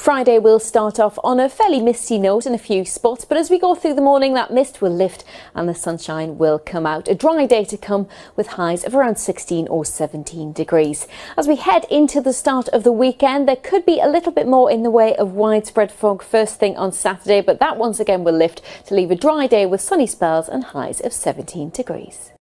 Friday will start off on a fairly misty note in a few spots, but as we go through the morning, that mist will lift and the sunshine will come out. A dry day to come with highs of around 16 or 17 degrees. As we head into the start of the weekend, there could be a little bit more in the way of widespread fog first thing on Saturday, but that once again will lift to leave a dry day with sunny spells and highs of 17 degrees.